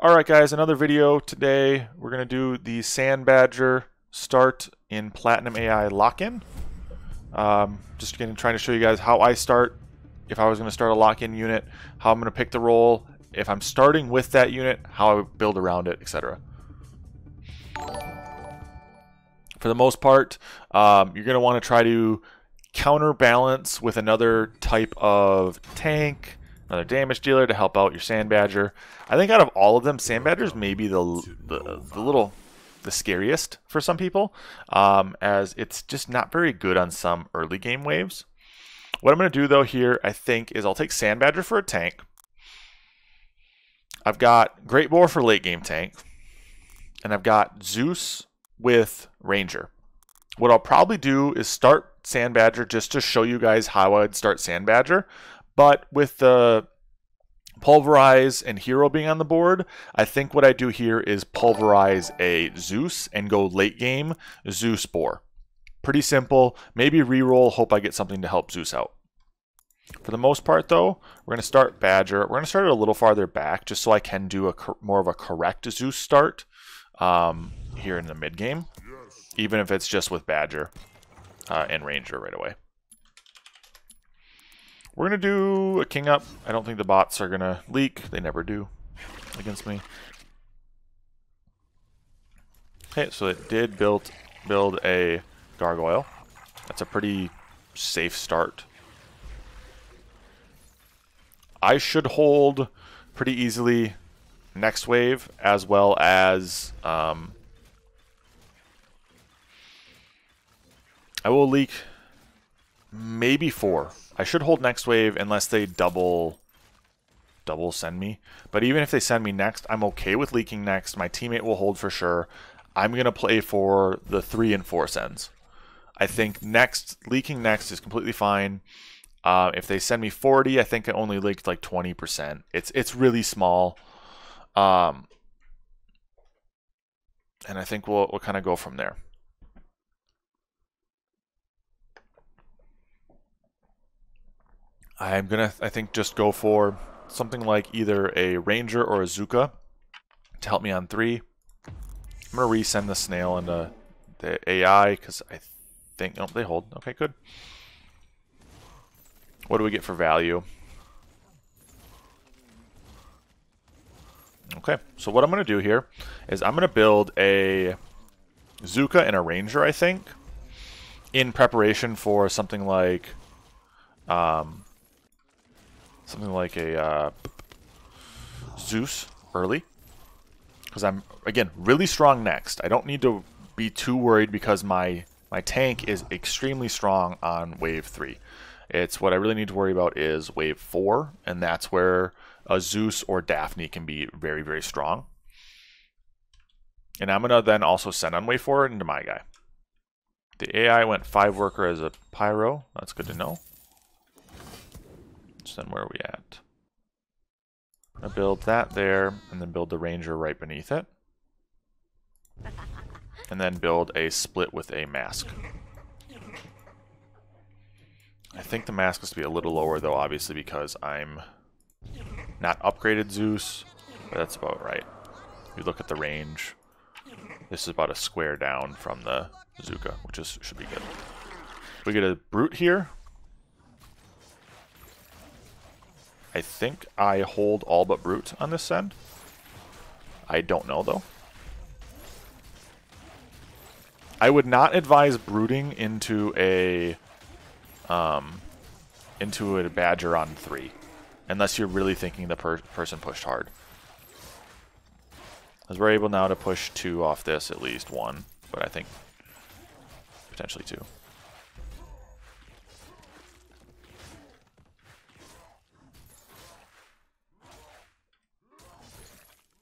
Alright guys, another video today. We're going to do the Sand Badger start in Platinum AI lock-in. Um, just again trying to show you guys how I start, if I was going to start a lock-in unit, how I'm going to pick the roll, if I'm starting with that unit, how I build around it, etc. For the most part, um, you're going to want to try to counterbalance with another type of tank, another damage dealer to help out your Sand Badger. I think out of all of them, Sand Badger's maybe the, the, the little the scariest for some people, um, as it's just not very good on some early game waves. What I'm going to do though here, I think, is I'll take Sand Badger for a tank. I've got Great Boar for late game tank, and I've got Zeus with Ranger. What I'll probably do is start Sand Badger just to show you guys how I'd start Sand Badger. But with the Pulverize and Hero being on the board, I think what I do here is pulverize a Zeus and go late game Zeus Boar. Pretty simple. Maybe reroll, hope I get something to help Zeus out. For the most part, though, we're going to start Badger. We're going to start it a little farther back just so I can do a more of a correct Zeus start um, here in the mid game, even if it's just with Badger uh, and Ranger right away. We're going to do a king up. I don't think the bots are going to leak. They never do against me. Okay, so it did build build a gargoyle. That's a pretty safe start. I should hold pretty easily next wave as well as um, I will leak maybe four. I should hold next wave unless they double double send me. But even if they send me next, I'm okay with leaking next. My teammate will hold for sure. I'm going to play for the 3 and 4 sends. I think next leaking next is completely fine. Uh, if they send me 40, I think I only leaked like 20%. It's it's really small. Um, and I think we'll, we'll kind of go from there. I'm gonna, I think, just go for something like either a Ranger or a Zuka to help me on three. I'm gonna resend the snail into the AI because I think, oh, they hold. Okay, good. What do we get for value? Okay, so what I'm going to do here is I'm going to build a Zuka and a Ranger, I think, in preparation for something like um, something like a uh, Zeus early. Because I'm, again, really strong next. I don't need to be too worried because my, my tank is extremely strong on wave 3. It's what I really need to worry about is wave 4, and that's where a Zeus or Daphne can be very, very strong. And I'm going to then also send on wave 4 into my guy. The AI went 5 worker as a Pyro. That's good to know. So then where are we at? I build that there, and then build the ranger right beneath it. And then build a split with a mask. I think the mask has to be a little lower though, obviously, because I'm not upgraded Zeus, but that's about right. You look at the range, this is about a square down from the Zuka, which is should be good. We get a Brute here, I think I hold all but Brute on this send. I don't know, though. I would not advise brooding into a um, into a Badger on 3, unless you're really thinking the per person pushed hard. As we're able now to push 2 off this, at least one, but I think potentially 2.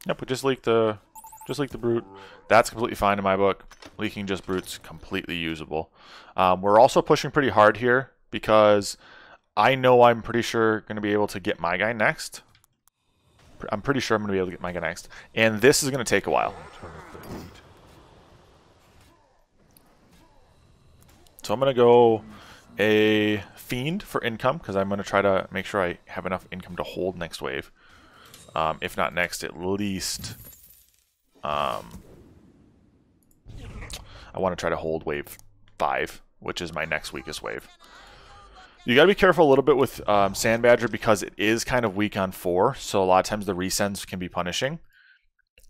Yep, we just leaked the just leaked the brute. That's completely fine in my book. Leaking just brutes completely usable. Um, we're also pushing pretty hard here because I know I'm pretty sure going to be able to get my guy next. I'm pretty sure I'm going to be able to get my guy next. And this is going to take a while. So I'm going to go a Fiend for income because I'm going to try to make sure I have enough income to hold next wave. Um, if not next, at least... Um, I want to try to hold wave 5, which is my next weakest wave. You got to be careful a little bit with um, Sand Badger because it is kind of weak on 4, so a lot of times the resends can be punishing.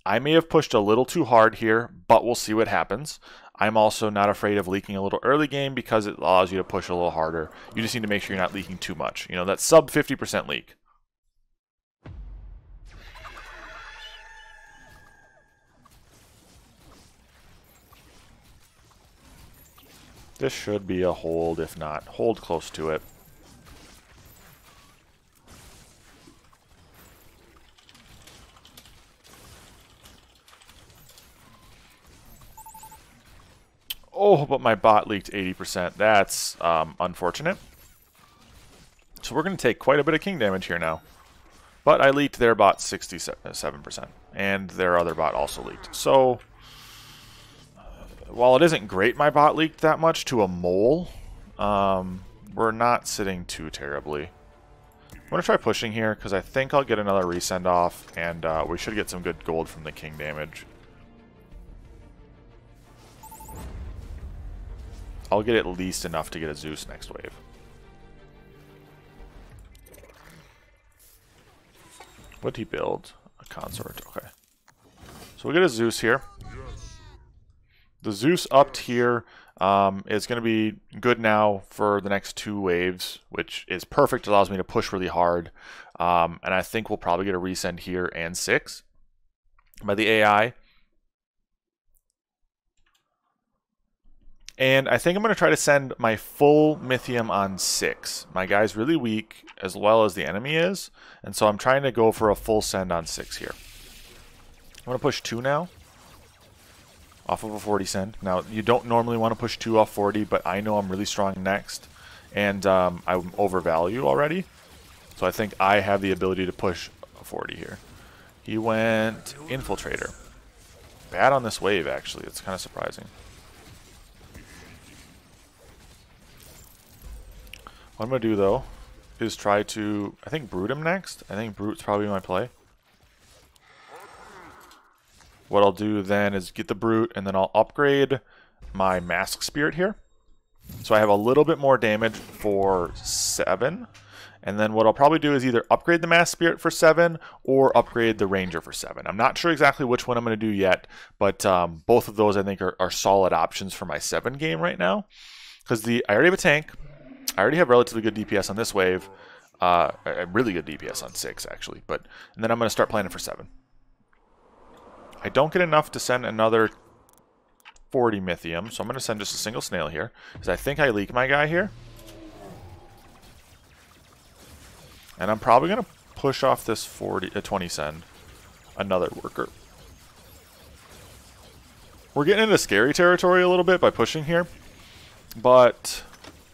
I may have pushed a little too hard here, but we'll see what happens. I'm also not afraid of leaking a little early game because it allows you to push a little harder. You just need to make sure you're not leaking too much. You know, that sub 50% leak. This should be a hold, if not, hold close to it. Oh, but my bot leaked 80%. That's um, unfortunate. So we're going to take quite a bit of king damage here now. But I leaked their bot 67%. And their other bot also leaked. So while it isn't great my bot leaked that much to a mole, um, we're not sitting too terribly. I'm going to try pushing here because I think I'll get another resend off and uh, we should get some good gold from the king damage. I'll get at least enough to get a Zeus next wave. What'd he build? A consort, okay. So we get a Zeus here. The Zeus up here um, is going to be good now for the next two waves, which is perfect. Allows me to push really hard. Um, and I think we'll probably get a resend here and six by the AI. And I think I'm going to try to send my full Mythium on 6. My guy's really weak, as well as the enemy is. And so I'm trying to go for a full send on 6 here. I'm going to push 2 now off of a 40 cent. Now, you don't normally want to push 2 off 40, but I know I'm really strong next, and um, I'm overvalue already. So I think I have the ability to push a 40 here. He went Infiltrator. Bad on this wave, actually. It's kind of surprising. What I'm going to do, though, is try to... I think Brute him next. I think Brute's probably my play. What I'll do then is get the Brute, and then I'll upgrade my Mask Spirit here. So I have a little bit more damage for 7. And then what I'll probably do is either upgrade the Mask Spirit for 7 or upgrade the Ranger for 7. I'm not sure exactly which one I'm going to do yet, but um, both of those I think are, are solid options for my 7 game right now. Because the I already have a tank. I already have relatively good DPS on this wave. Uh, really good DPS on 6, actually. But And then I'm going to start planning for 7. I don't get enough to send another 40 Mythium, so I'm going to send just a single snail here. Because I think I leak my guy here. And I'm probably going to push off this 40, uh, 20 send. Another worker. We're getting into scary territory a little bit by pushing here. But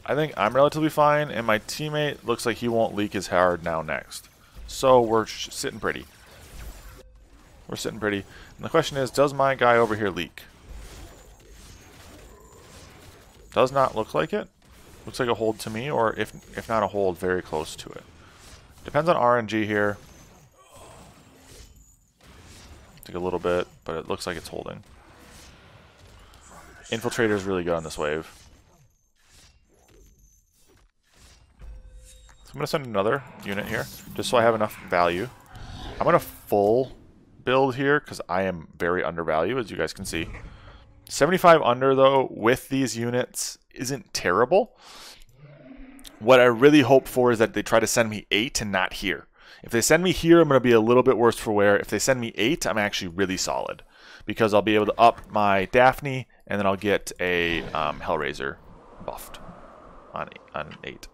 I think I'm relatively fine, and my teammate looks like he won't leak his hard now next. So we're sitting pretty. We're sitting pretty. And the question is, does my guy over here leak? Does not look like it. Looks like a hold to me, or if if not a hold, very close to it. Depends on RNG here. Take a little bit, but it looks like it's holding. Infiltrator is really good on this wave. So I'm going to send another unit here, just so I have enough value. I'm going to full build here because I am very undervalued, as you guys can see. 75 under, though, with these units isn't terrible. What I really hope for is that they try to send me 8 and not here. If they send me here, I'm going to be a little bit worse for wear. If they send me 8, I'm actually really solid. Because I'll be able to up my Daphne, and then I'll get a um, Hellraiser buffed on, on 8.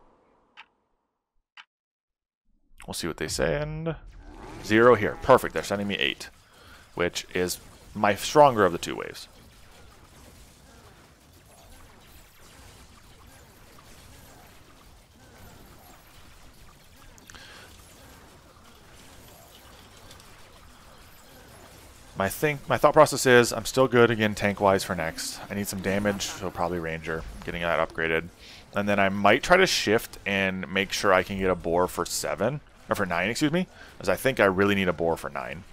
We'll see what they send. Zero here. Perfect. They're sending me eight, which is my stronger of the two waves. My think, my thought process is I'm still good again tank-wise for next. I need some damage, so probably Ranger, getting that upgraded. And then I might try to shift and make sure I can get a boar for 7 or for 9, excuse me, as I think I really need a boar for 9.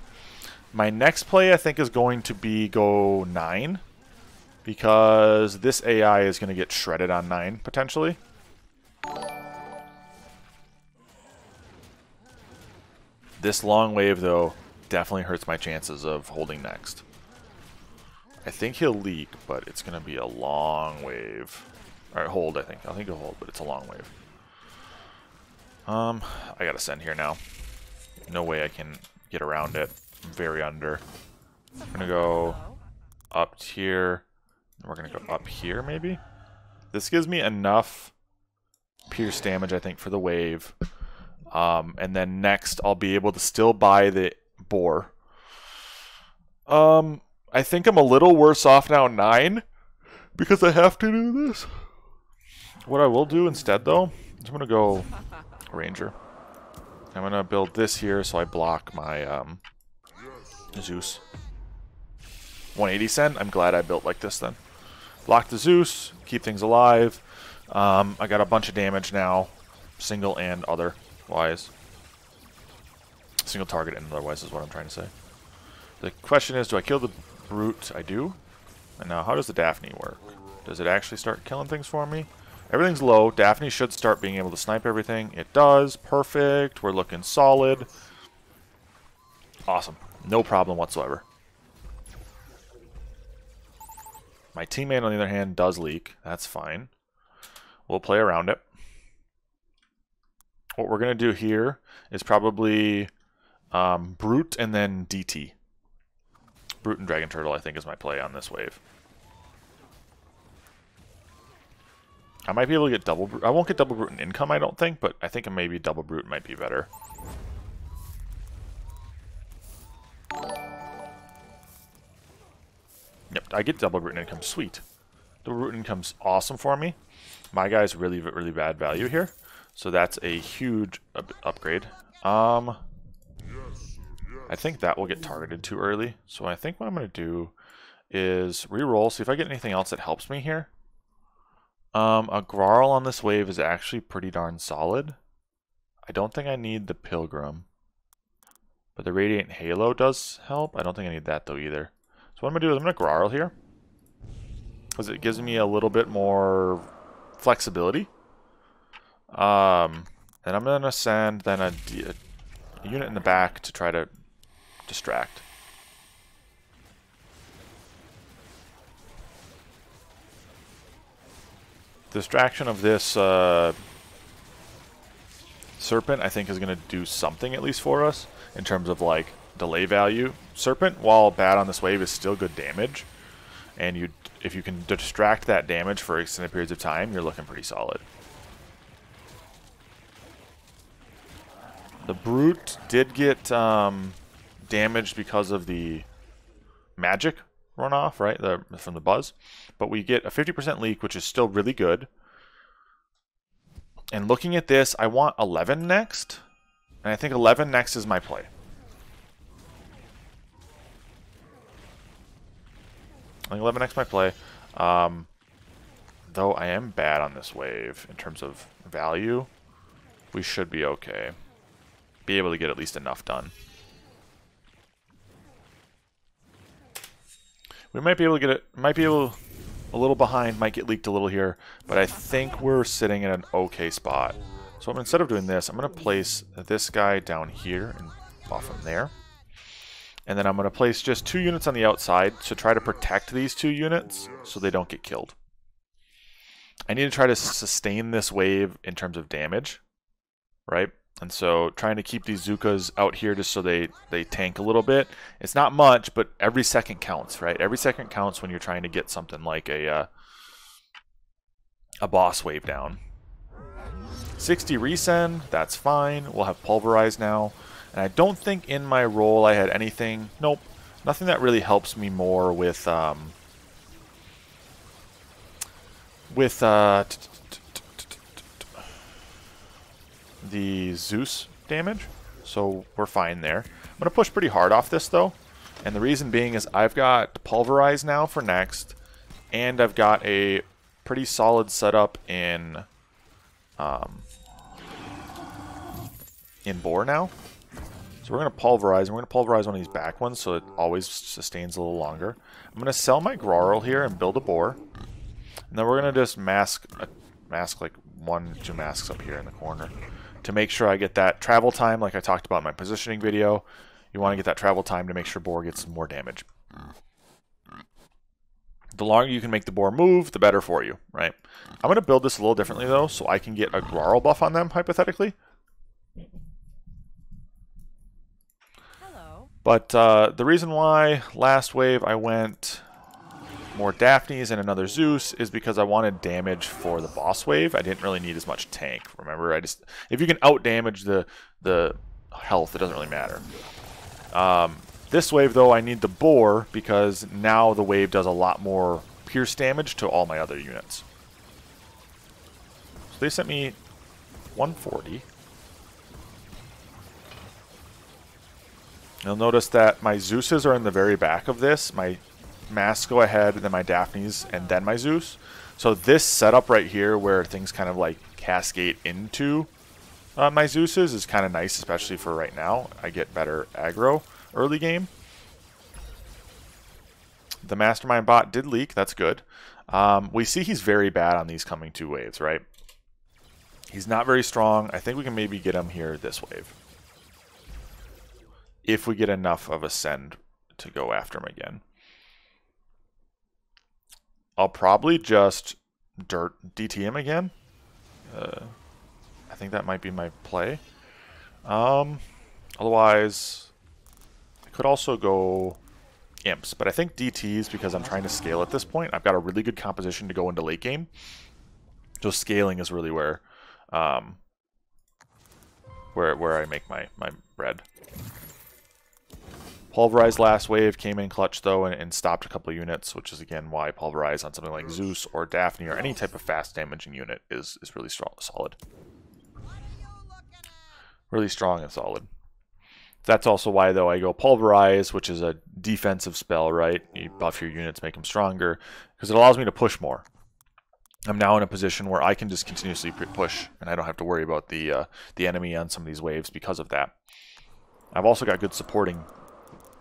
My next play, I think, is going to be go 9, because this AI is going to get shredded on 9, potentially. This long wave, though, definitely hurts my chances of holding next. I think he'll leak, but it's going to be a long wave. Alright, hold, I think. I think he'll hold, but it's a long wave. Um, I gotta send here now. No way I can get around it. I'm very under. I'm gonna go up here. We're gonna go up here, maybe? This gives me enough pierce damage, I think, for the wave. Um, and then next, I'll be able to still buy the boar. Um, I think I'm a little worse off now, 9, because I have to do this. What I will do instead, though, is I'm going to go Ranger. I'm to build this here so I block my um, Zeus. 180 cent. I'm glad I built like this then. Block the Zeus, keep things alive. Um, I got a bunch of damage now, single and otherwise. Single target and otherwise is what I'm trying to say. The question is, do I kill the Brute? I do. And now, how does the Daphne work? Does it actually start killing things for me? Everything's low. Daphne should start being able to snipe everything. It does. Perfect. We're looking solid. Awesome. No problem whatsoever. My teammate, on the other hand, does leak. That's fine. We'll play around it. What we're going to do here is probably um, Brute and then DT. Brute and Dragon Turtle, I think, is my play on this wave. I might be able to get double. I won't get double brute in income, I don't think, but I think maybe double brute might be better. Yep, I get double brute in income. Sweet. Double brute income's awesome for me. My guy's really, really bad value here. So that's a huge up upgrade. Um, I think that will get targeted too early. So I think what I'm going to do is re-roll, see if I get anything else that helps me here. Um, a Grarl on this wave is actually pretty darn solid. I don't think I need the Pilgrim. But the Radiant Halo does help. I don't think I need that though either. So what I'm going to do is I'm going to Grarl here. Because it gives me a little bit more flexibility. Um, and I'm going to send then a, a unit in the back to try to distract. Distraction of this uh, Serpent, I think, is going to do something at least for us in terms of like delay value. Serpent, while bad on this wave, is still good damage, and you, if you can distract that damage for extended periods of time, you're looking pretty solid. The Brute did get um, damaged because of the magic runoff, right, the, from the buzz. But we get a 50% leak, which is still really good. And looking at this, I want 11 next. And I think 11 next is my play. I think 11 next my play. Um, though I am bad on this wave in terms of value, we should be okay. Be able to get at least enough done. We might be able to get it, might be able a little behind, might get leaked a little here, but I think we're sitting in an okay spot. So instead of doing this, I'm going to place this guy down here and off him there. And then I'm going to place just two units on the outside to try to protect these two units so they don't get killed. I need to try to sustain this wave in terms of damage, right? And so trying to keep these Zookas out here just so they, they tank a little bit. It's not much, but every second counts, right? Every second counts when you're trying to get something like a, uh, a boss wave down. 60 resend, that's fine. We'll have pulverize now. And I don't think in my roll I had anything, nope, nothing that really helps me more with, um, with, uh, the Zeus damage, so we're fine there. I'm going to push pretty hard off this, though, and the reason being is I've got Pulverize now for next, and I've got a pretty solid setup in... Um, in Boar now. So we're going to pulverize, and we're going to pulverize one of these back ones so it always sustains a little longer. I'm going to sell my Grarl here and build a Boar. And then we're going to just mask, a, mask like one, two masks up here in the corner to make sure I get that travel time like I talked about in my positioning video. You want to get that travel time to make sure Boar gets more damage. The longer you can make the Boar move, the better for you, right? I'm going to build this a little differently though, so I can get a Grarl buff on them, hypothetically. Hello. But uh, the reason why last wave I went more Daphnes and another Zeus is because I wanted damage for the boss wave. I didn't really need as much tank. Remember, I just if you can out damage the the health, it doesn't really matter. Um, this wave though, I need the boar because now the wave does a lot more pierce damage to all my other units. So they sent me 140. You'll notice that my Zeuses are in the very back of this. My masks go ahead, then my Daphnes, and then my Zeus. So this setup right here where things kind of like cascade into uh, my Zeuses is kind of nice, especially for right now. I get better aggro early game. The Mastermind bot did leak. That's good. Um, we see he's very bad on these coming two waves, right? He's not very strong. I think we can maybe get him here this wave if we get enough of a send to go after him again. I'll probably just dirt DTM again. Uh, I think that might be my play. Um, otherwise, I could also go imps, but I think DTs because I'm trying to scale at this point. I've got a really good composition to go into late game. So scaling is really where, um, where where I make my my bread. Pulverize last wave came in clutch though and, and stopped a couple units, which is again why Pulverize on something like Zeus or Daphne or any type of fast damaging unit is, is really strong, solid. Really strong and solid. That's also why though I go Pulverize, which is a defensive spell, right? You buff your units, make them stronger, because it allows me to push more. I'm now in a position where I can just continuously push, and I don't have to worry about the uh, the enemy on some of these waves because of that. I've also got good supporting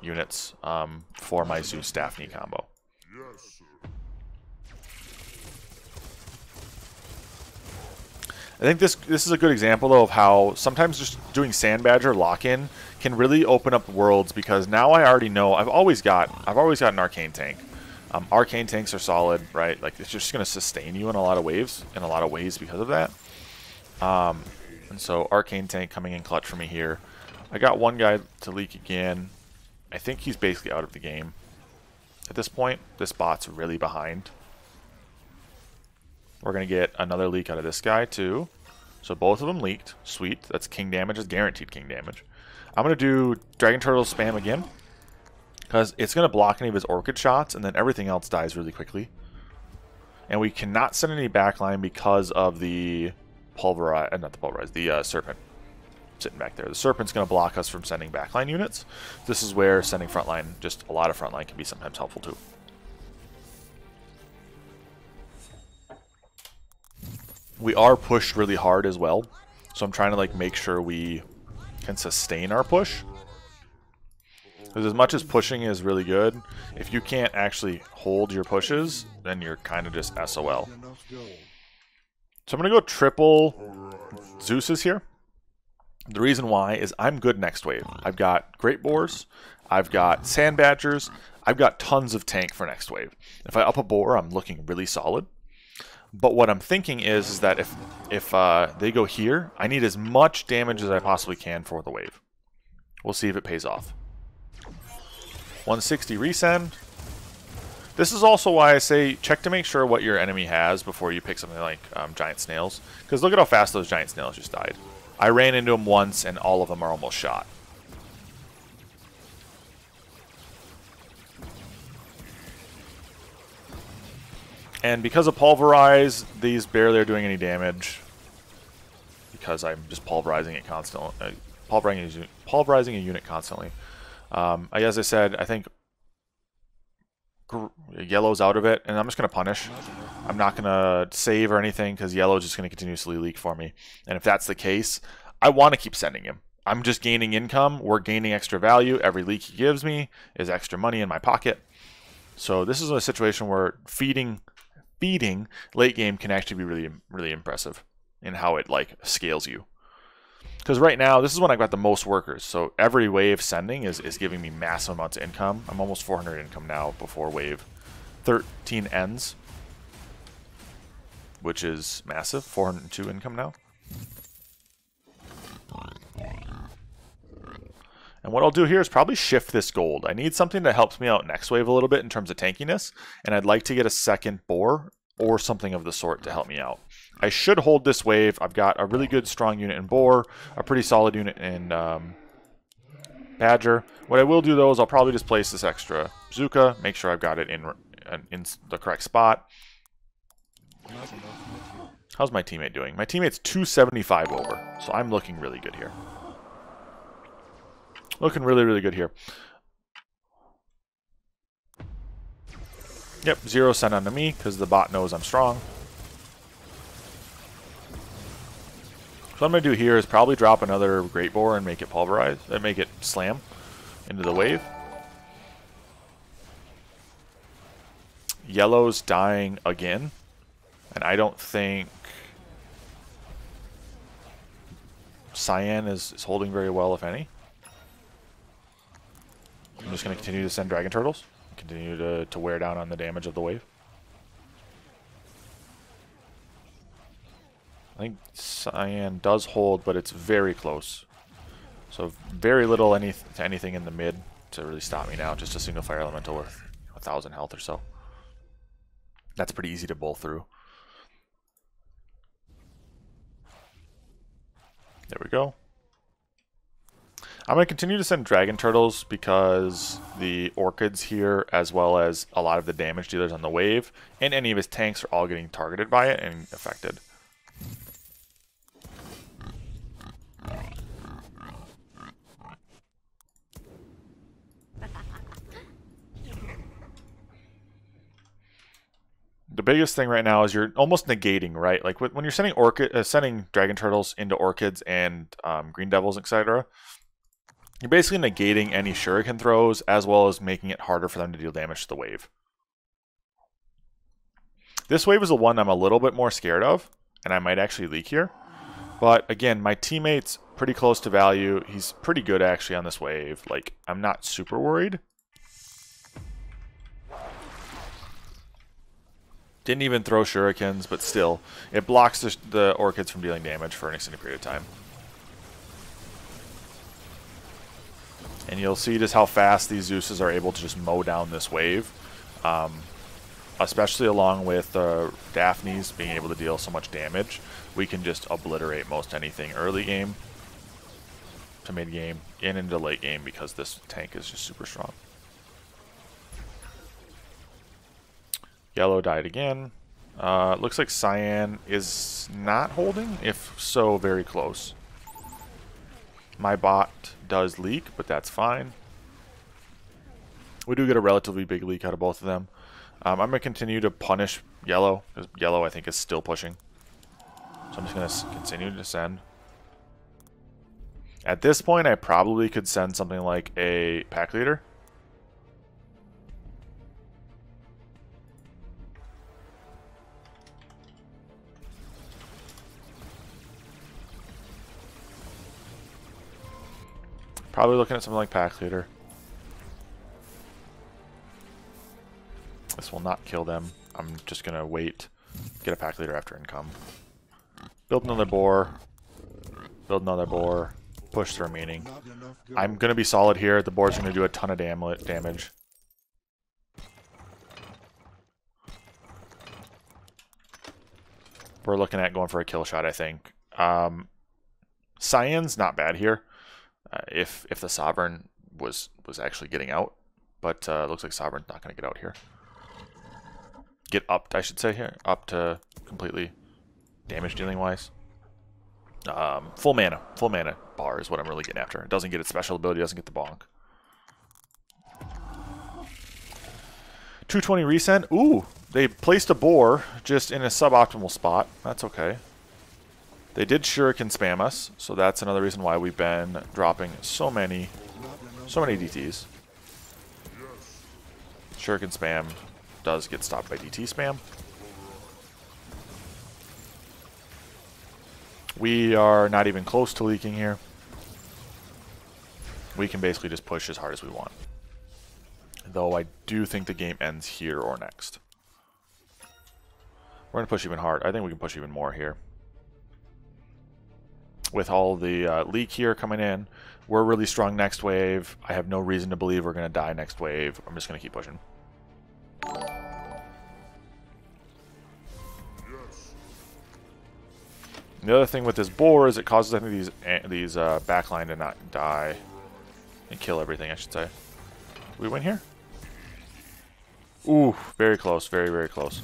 units um, for my Zeus Daphne combo. I think this this is a good example though of how sometimes just doing Sand Badger lock-in can really open up worlds because now I already know I've always got I've always got an arcane tank. Um, arcane tanks are solid, right? Like it's just going to sustain you in a lot of waves in a lot of ways because of that. Um, and so arcane tank coming in clutch for me here. I got one guy to leak again. I think he's basically out of the game. At this point, this bot's really behind. We're going to get another leak out of this guy, too. So both of them leaked. Sweet. That's king damage. It's guaranteed king damage. I'm going to do Dragon Turtle spam again. Because it's going to block any of his Orchid shots, and then everything else dies really quickly. And we cannot send any backline because of the Pulverize, uh, not the Pulverize, the uh, Serpent sitting back there. The Serpent's going to block us from sending backline units. This is where sending frontline, just a lot of frontline, can be sometimes helpful too. We are pushed really hard as well, so I'm trying to like make sure we can sustain our push. Because as much as pushing is really good, if you can't actually hold your pushes, then you're kind of just SOL. So I'm going to go triple Zeus's here. The reason why is I'm good next wave. I've got Great Boars, I've got Sand Badgers, I've got tons of tank for next wave. If I up a boar, I'm looking really solid. But what I'm thinking is, is that if if uh, they go here, I need as much damage as I possibly can for the wave. We'll see if it pays off. 160 resend. This is also why I say check to make sure what your enemy has before you pick something like um, giant snails. Because look at how fast those giant snails just died. I ran into them once, and all of them are almost shot. And because of Pulverize, these barely are doing any damage. Because I'm just pulverizing it constantly. Uh, pulverizing, pulverizing a unit constantly. Um, as I said, I think yellow's out of it, and I'm just going to punish. I'm not going to save or anything because yellow's just going to continuously leak for me. And if that's the case, I want to keep sending him. I'm just gaining income. We're gaining extra value. Every leak he gives me is extra money in my pocket. So this is a situation where feeding feeding late game can actually be really really impressive in how it like scales you. Because right now, this is when I got the most workers. So every wave sending is, is giving me massive amounts of income. I'm almost 400 income now before wave 13 ends. Which is massive. 402 income now. And what I'll do here is probably shift this gold. I need something that helps me out next wave a little bit in terms of tankiness. And I'd like to get a second boar or something of the sort to help me out. I should hold this wave. I've got a really good strong unit in Boar, a pretty solid unit in um, Badger. What I will do though is I'll probably just place this extra Zuka, make sure I've got it in, in the correct spot. How's my teammate doing? My teammate's 275 over, so I'm looking really good here. Looking really, really good here. Yep, zero sent onto me because the bot knows I'm strong. So what I'm going to do here is probably drop another Great Boar and make it pulverize, and uh, make it slam into the wave. Yellow's dying again, and I don't think Cyan is, is holding very well, if any. I'm just going to continue to send Dragon Turtles continue to, to wear down on the damage of the wave. I think Cyan does hold, but it's very close. So very little any to anything in the mid to really stop me now. Just a single fire elemental with a thousand health or so. That's pretty easy to bowl through. There we go. I'm going to continue to send Dragon Turtles because the Orchids here, as well as a lot of the damage dealers on the wave, and any of his tanks are all getting targeted by it and affected. The biggest thing right now is you're almost negating, right? Like when you're sending orchid, uh, sending dragon turtles into orchids and um, green devils, etc. You're basically negating any shuriken throws as well as making it harder for them to deal damage to the wave. This wave is the one I'm a little bit more scared of, and I might actually leak here. But again, my teammate's pretty close to value. He's pretty good actually on this wave. Like, I'm not super worried. Didn't even throw shurikens, but still, it blocks the, the orchids from dealing damage for an extended period of time. And you'll see just how fast these Zeuses are able to just mow down this wave. Um, especially along with uh, Daphne's being able to deal so much damage. We can just obliterate most anything early game to mid game and into late game because this tank is just super strong. Yellow died again. Uh, looks like Cyan is not holding, if so, very close. My bot does leak, but that's fine. We do get a relatively big leak out of both of them. Um, I'm going to continue to punish Yellow, because Yellow I think is still pushing. So I'm just going to continue to send. At this point, I probably could send something like a pack leader. Probably looking at something like Pack Leader. This will not kill them. I'm just going to wait, get a Pack Leader after income. Build another boar. Build another boar. Push the remaining. I'm going to be solid here. The boar's going to do a ton of dam damage. We're looking at going for a kill shot, I think. Um, Cyan's not bad here uh, if if the Sovereign was was actually getting out, but uh, looks like Sovereign's not going to get out here. Get up, I should say here, up to completely damage dealing wise. Um, full mana, full mana bar is what I'm really getting after. It doesn't get its special ability, doesn't get the bonk. 220 resend. Ooh, they placed a boar just in a suboptimal spot. That's okay. They did Shuriken spam us, so that's another reason why we've been dropping so many, so many DTs. Shuriken spam does get stopped by DT spam. We are not even close to leaking here. We can basically just push as hard as we want. Though I do think the game ends here or next. We're going to push even hard. I think we can push even more here. With all the uh, leak here coming in, we're really strong next wave. I have no reason to believe we're going to die next wave. I'm just going to keep pushing. The other thing with this boar is it causes I think these these uh, backline to not die and kill everything. I should say. we win here? Ooh, very close, very very close.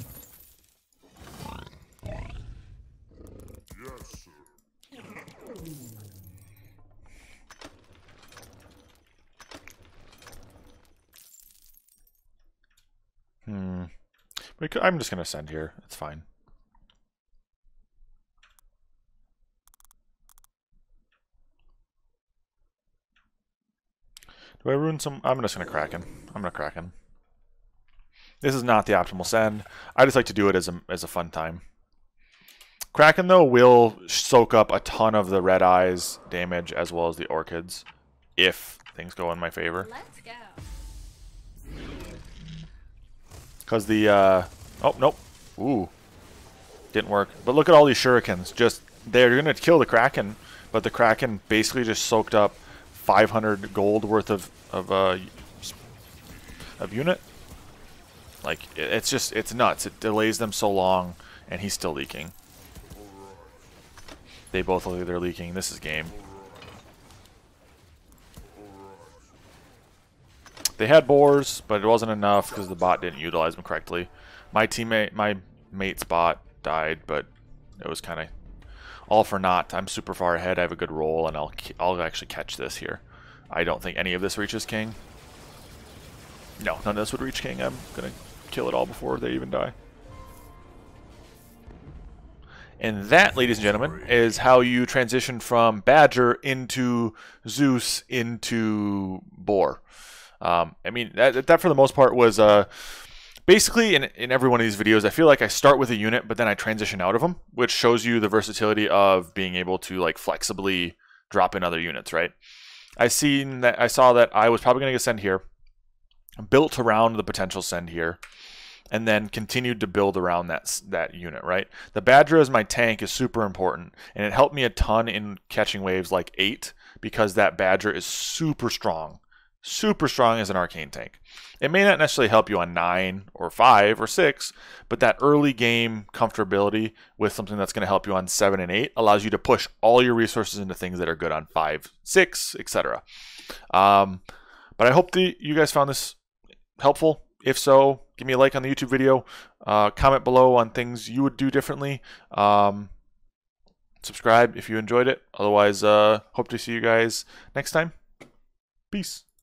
Hmm. Could, I'm just gonna send here. It's fine. Do I ruin some? I'm just going to Kraken. I'm going to Kraken. This is not the optimal send. I just like to do it as a, as a fun time. Kraken, though, will soak up a ton of the red eyes damage as well as the orchids if things go in my favor. Let's Because the, uh, oh, nope. Ooh. Didn't work. But look at all these shurikens. Just, they're going to kill the Kraken, but the Kraken basically just soaked up 500 gold worth of of uh, of unit. Like it's just it's nuts. It delays them so long, and he's still leaking. They both look like they're leaking. This is game. They had boars, but it wasn't enough because the bot didn't utilize them correctly. My teammate, my mate's bot died, but it was kind of all for naught. I'm super far ahead. I have a good roll, and I'll I'll actually catch this here. I don't think any of this reaches King. No, none of this would reach King. I'm gonna kill it all before they even die. And that, ladies and gentlemen, is how you transition from Badger into Zeus into Boar. Um, I mean, that, that for the most part was uh, basically in, in every one of these videos, I feel like I start with a unit, but then I transition out of them, which shows you the versatility of being able to like flexibly drop in other units, right? I seen that I saw that I was probably going to get send here, built around the potential send here, and then continued to build around that that unit. Right, the Badger as my tank is super important, and it helped me a ton in catching waves like eight because that Badger is super strong super strong as an arcane tank. It may not necessarily help you on 9 or 5 or 6, but that early game comfortability with something that's going to help you on 7 and 8 allows you to push all your resources into things that are good on 5, 6, etc. Um, but I hope that you guys found this helpful. If so, give me a like on the YouTube video. Uh, comment below on things you would do differently. Um, subscribe if you enjoyed it. Otherwise, uh, hope to see you guys next time. Peace.